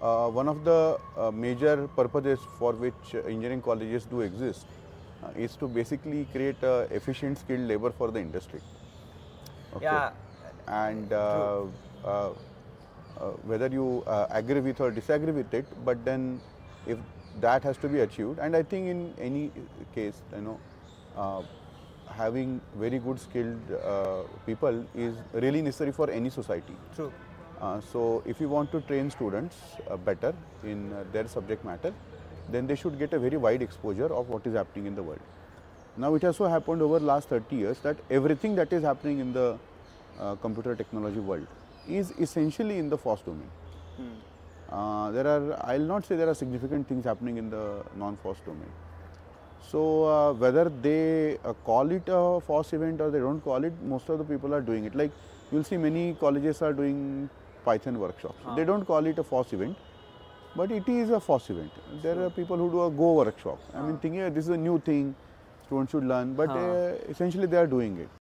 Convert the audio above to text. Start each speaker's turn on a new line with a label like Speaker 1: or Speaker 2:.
Speaker 1: uh, one of the uh, major purposes for which engineering colleges do exist uh, is to basically create efficient skilled labor for the industry. Okay.
Speaker 2: Yeah.
Speaker 1: And uh, uh, uh, whether you uh, agree with or disagree with it, but then if that has to be achieved, and I think in any case, you know, uh, having very good skilled uh, people is really necessary for any society.
Speaker 2: True.
Speaker 1: Uh, so if you want to train students uh, better in uh, their subject matter, then they should get a very wide exposure of what is happening in the world. Now it has so happened over last 30 years that everything that is happening in the uh, computer technology world is essentially in the FOSS domain. Uh, there are, I will not say there are significant things happening in the non-FOSS domain. So uh, whether they uh, call it a FOSS event or they don't call it, most of the people are doing it. Like you will see many colleges are doing Python workshops. They don't call it a FOSS event, but it is a FOSS event. There are people who do a Go workshop. I mean, thinking this is a new thing, students should learn, but uh, essentially they are doing it.